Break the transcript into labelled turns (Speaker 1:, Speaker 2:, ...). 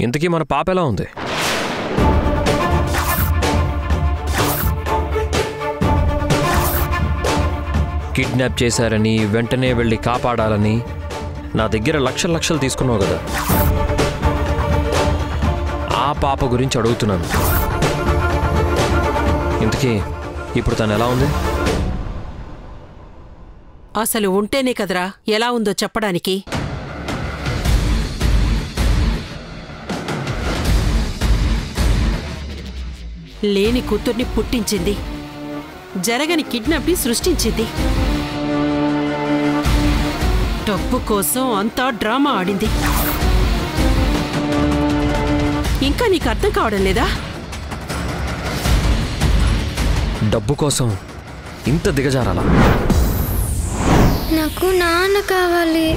Speaker 1: ఇంతకీ మన పాప ఎలా ఉంది? కిడ్నాప్ చేశారని వెంటనే వెళ్ళి కాపాడాలని నా దగ్గర లక్షల లక్షలు తీసుకున్నావు కదా. ఆ పాప గురించి అడుగుతున్నాను. ఇంతకీ ఇప్పుడు తను ఎలా ఉంది?
Speaker 2: అసలు ఉంటేనే కదరా ఎలా ఉందో చెప్పడానికి. లేని కూతుర్ని పుట్టించింది. జరగని కిడ్నాప్ని సృష్టించింది. డబ్బు కోసం అంతా డ్రామా ఆడింది. ఇంకా నీకు అర్థం కావడం లేదా?
Speaker 1: డబ్బు కోసం ఇంత దిగజారాలా?
Speaker 3: నాకు నాన్న కావాలి.